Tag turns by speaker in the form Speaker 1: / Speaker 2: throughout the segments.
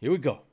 Speaker 1: Here we go.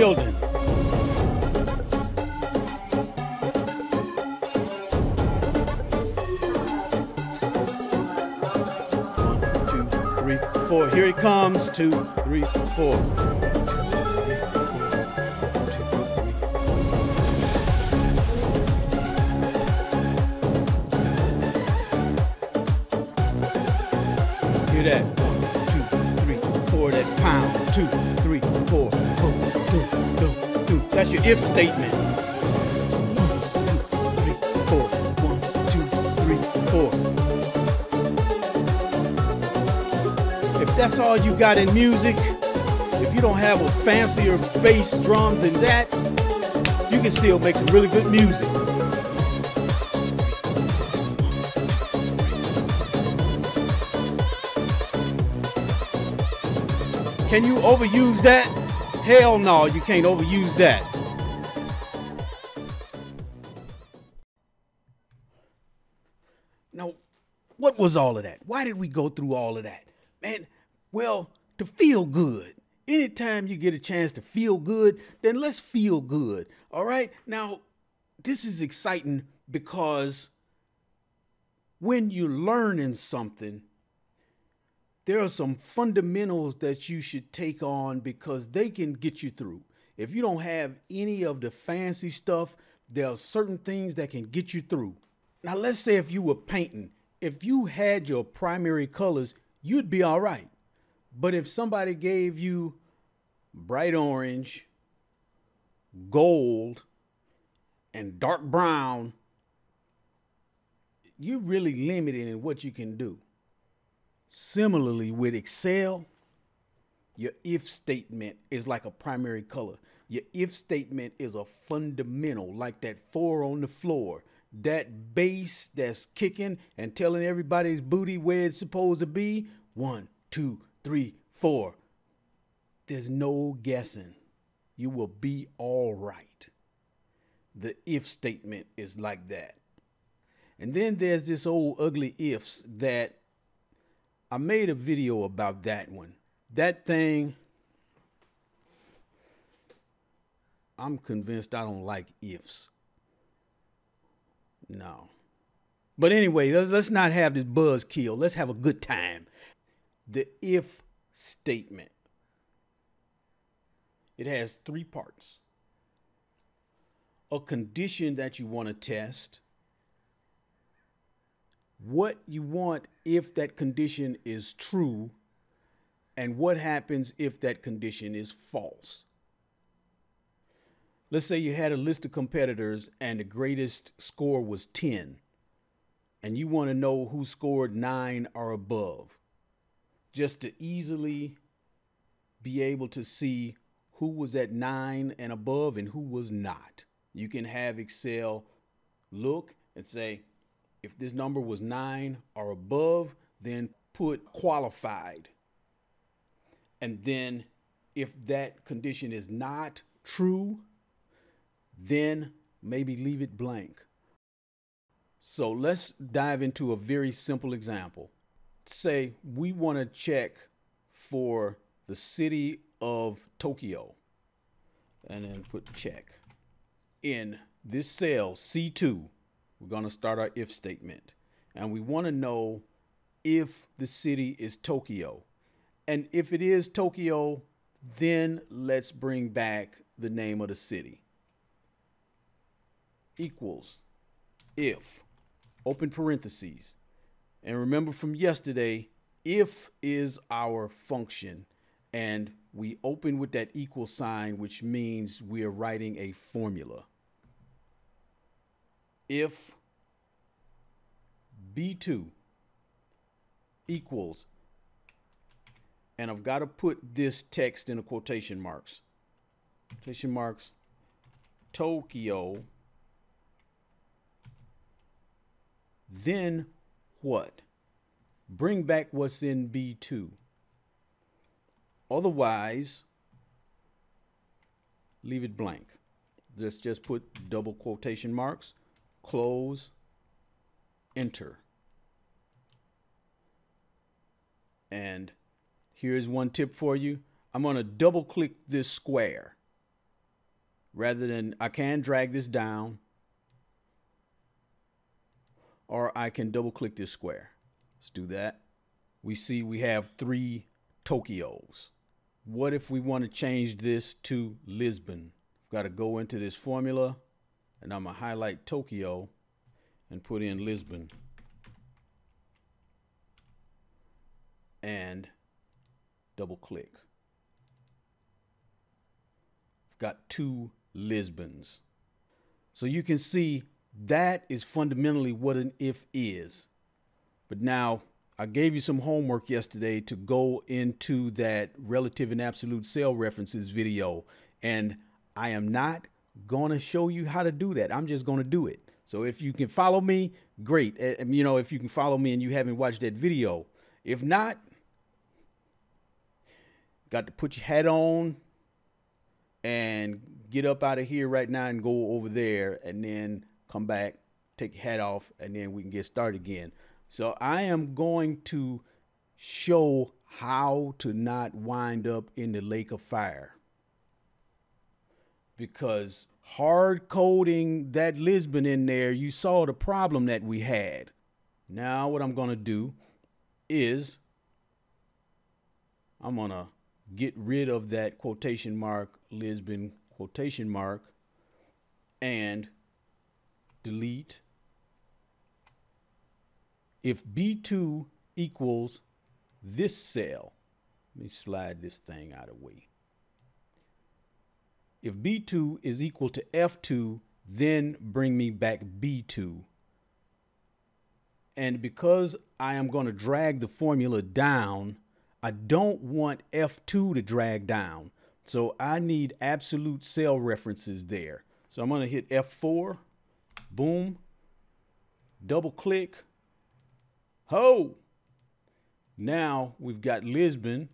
Speaker 1: Building. One, two, three, four. Here he comes. Two, three, four. Hear that? One, two, three, four. That pound. Two, three, four. That's your if statement. If that's all you got in music, if you don't have a fancier bass drum than that, you can still make some really good music. Can you overuse that? Hell no, you can't overuse that. Now, what was all of that? Why did we go through all of that? Man, well, to feel good. Anytime you get a chance to feel good, then let's feel good. All right? Now, this is exciting because when you're learning something, there are some fundamentals that you should take on because they can get you through. If you don't have any of the fancy stuff, there are certain things that can get you through. Now, let's say if you were painting, if you had your primary colors, you'd be all right. But if somebody gave you bright orange, gold, and dark brown, you're really limited in what you can do. Similarly, with Excel, your if statement is like a primary color. Your if statement is a fundamental, like that four on the floor. That bass that's kicking and telling everybody's booty where it's supposed to be. One, two, three, four. There's no guessing. You will be all right. The if statement is like that. And then there's this old ugly ifs that I made a video about that one. That thing, I'm convinced I don't like ifs. No. But anyway, let's, not have this buzz kill. Let's have a good time. The if statement. It has three parts. A condition that you want to test. What you want if that condition is true. And what happens if that condition is false. Let's say you had a list of competitors and the greatest score was 10, and you want to know who scored 9 or above, just to easily be able to see who was at 9 and above and who was not. You can have Excel look and say, if this number was 9 or above, then put qualified. And then if that condition is not true, then maybe leave it blank. So let's dive into a very simple example. Say we want to check for the city of Tokyo and then put check. In this cell, C2, we're going to start our if statement. And we want to know if the city is Tokyo. And if it is Tokyo, then let's bring back the name of the city equals if, open parentheses. And remember from yesterday, if is our function. And we open with that equal sign, which means we are writing a formula. If B2 equals, and I've got to put this text in a quotation marks, quotation marks, Tokyo, then what? Bring back what's in B2. Otherwise, leave it blank. Let's just put double quotation marks, close, enter. And here's one tip for you. I'm going to double click this square rather than I can drag this down or I can double click this square. Let's do that. We see we have three Tokyos. What if we want to change this to Lisbon? I've got to go into this formula and I'm going to highlight Tokyo and put in Lisbon. And double click. I've got two Lisbons. So you can see that is fundamentally what an if is. But now I gave you some homework yesterday to go into that relative and absolute cell references video. And I am not going to show you how to do that. I'm just going to do it. So if you can follow me, great. And you know, if you can follow me and you haven't watched that video, if not, got to put your hat on and get up out of here right now and go over there and then come back, take your hat off, and then we can get started again. So I am going to show how to not wind up in the lake of fire. Because hard coding that Lisbon in there, you saw the problem that we had. Now what I'm going to do is I'm going to get rid of that quotation mark Lisbon quotation mark and delete if B2 equals this cell, let me slide this thing out of the way. If B2 is equal to F2, then bring me back B2. And because I am going to drag the formula down, I don't want F2 to drag down. So I need absolute cell references there. So I'm going to hit F4, boom, double click, Ho! Now we've got Lisbon.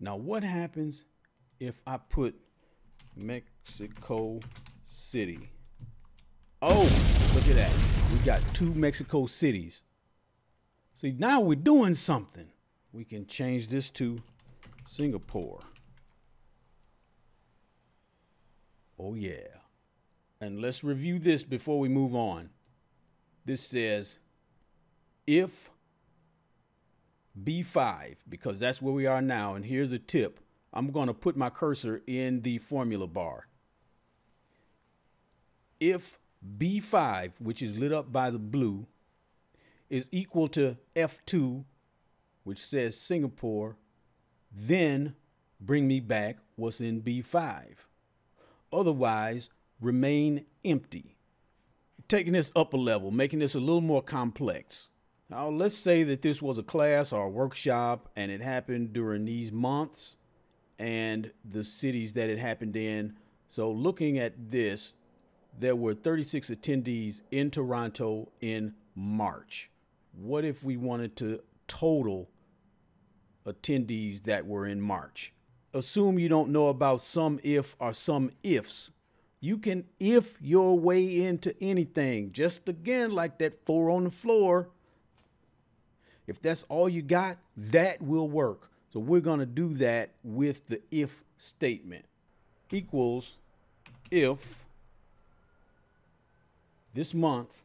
Speaker 1: Now what happens if I put Mexico City? Oh, look at that. We got two Mexico cities. See, now we're doing something. We can change this to Singapore. Oh, yeah. And let's review this before we move on. This says if B5, because that's where we are now, and here's a tip. I'm going to put my cursor in the formula bar. If B5, which is lit up by the blue, is equal to F2, which says Singapore, then bring me back what's in B5. Otherwise, remain empty. Taking this up a level, making this a little more complex. Now, let's say that this was a class or a workshop and it happened during these months and the cities that it happened in. So, looking at this, there were 36 attendees in Toronto in March. What if we wanted to total attendees that were in March? Assume you don't know about SUMIF or some ifs. You can if your way into anything. Just again, like that four on the floor if that's all you got, that will work. So we're going to do that with the if statement. Equals if this month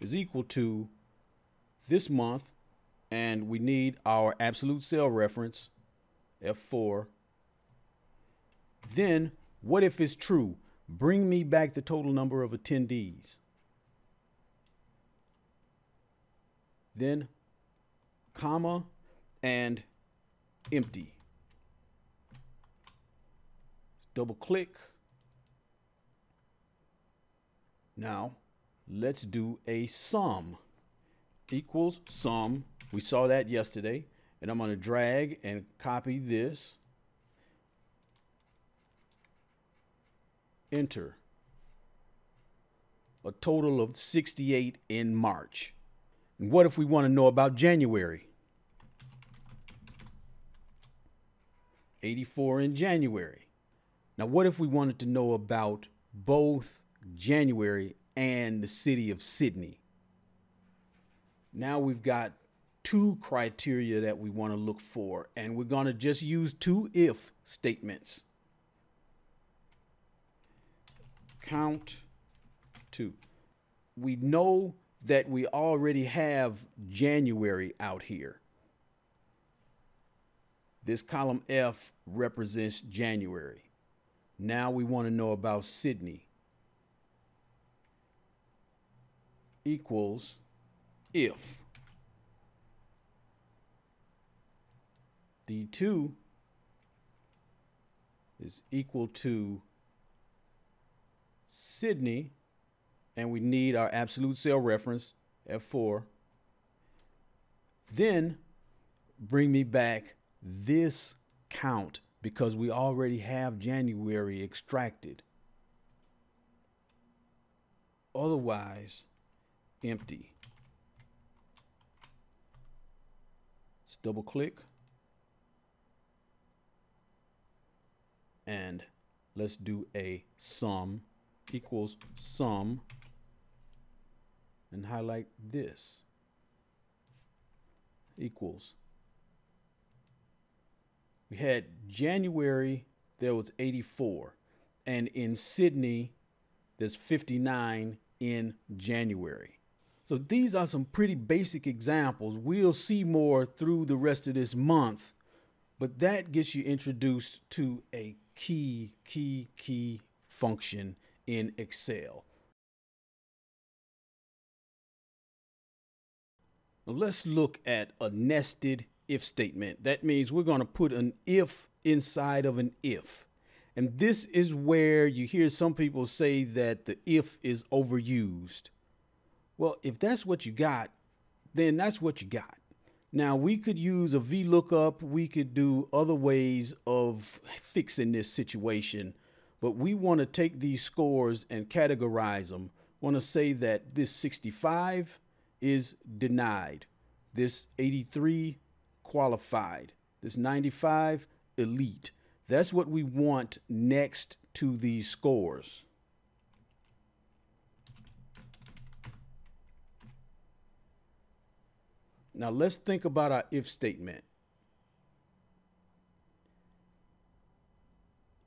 Speaker 1: is equal to this month, and we need our absolute cell reference, F4. Then, what if it's true? Bring me back the total number of attendees. then comma and empty. Double click. Now, let's do a sum equals sum. We saw that yesterday. And I'm going to drag and copy this. Enter. A total of 68 in March. And what if we want to know about January? 84 in January. Now, what if we wanted to know about both January and the city of Sydney? Now we've got two criteria that we want to look for, and we're going to just use two if statements. Count two. We know that we already have January out here. This column F represents January. Now we want to know about Sydney. Equals if D2 is equal to Sydney, and we need our absolute cell reference, F4. Then bring me back this count because we already have January extracted. Otherwise, empty. Let's double click. And let's do a sum equals sum and highlight this equals. We had January, there was 84. And in Sydney, there's 59 in January. So these are some pretty basic examples. We'll see more through the rest of this month, but that gets you introduced to a key, key, key function in Excel. Let's look at a nested if statement. That means we're going to put an if inside of an if. And this is where you hear some people say that the if is overused. Well, if that's what you got, then that's what you got. Now we could use a VLOOKUP. We could do other ways of fixing this situation, but we want to take these scores and categorize them. Want to say that this 65 is denied. This 83 qualified. This 95 elite. That's what we want next to these scores. Now let's think about our if statement.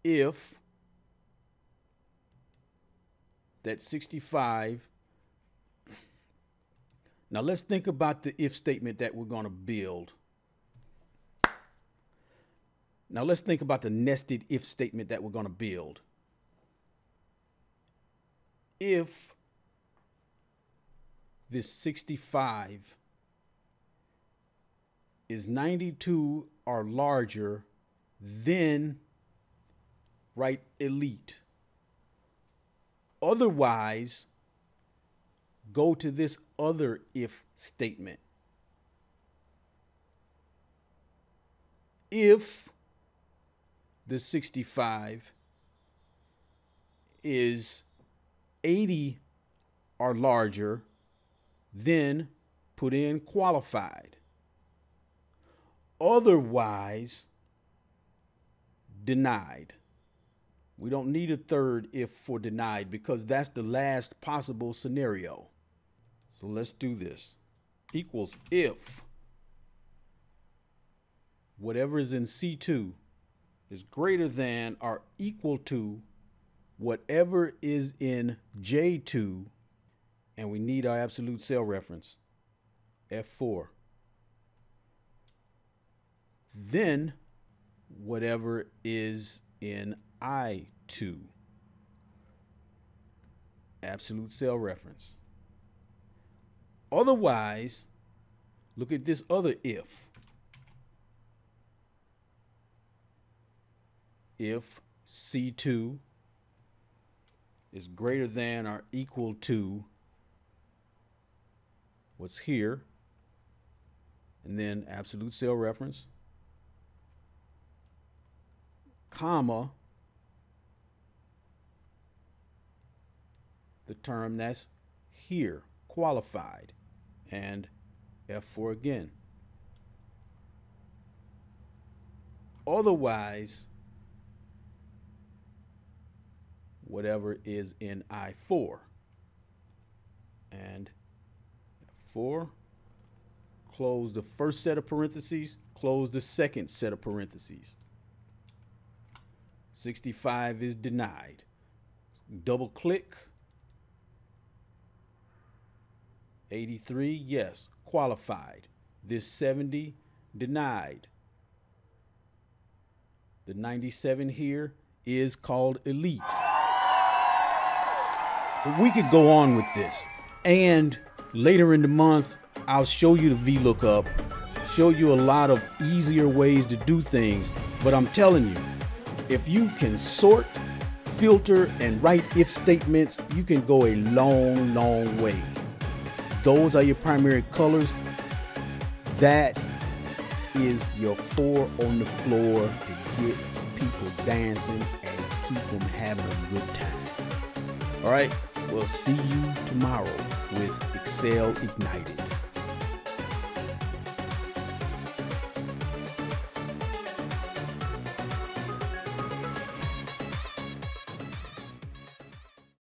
Speaker 1: If that 65, now let's think about the if statement that we're going to build. Now let's think about the nested if statement that we're going to build. If this 65 is 92 or larger, then write elite. Otherwise, go to this other if statement. If the 65 is 80 or larger, then put in qualified otherwise denied. We don't need a third if for denied because that's the last possible scenario. So let's do this. Equals if whatever is in C2 is greater than or equal to whatever is in J2, and we need our absolute cell reference, F4 then whatever is in I2. Absolute cell reference. Otherwise, look at this other if. If C2 is greater than or equal to what's here, and then absolute cell reference, comma, the term that's here, qualified, and F4 again. Otherwise, whatever is in I4. And 4, close the first set of parentheses, close the second set of parentheses. 65 is denied. Double click. 83, yes, qualified. This 70, denied. The 97 here is called elite. We could go on with this. And later in the month, I'll show you the VLOOKUP, show you a lot of easier ways to do things. But I'm telling you, if you can sort, filter, and write if statements, you can go a long, long way. Those are your primary colors. That is your four on the floor to get people dancing and keep them having a good time. All right, we'll see you tomorrow with Excel Ignited.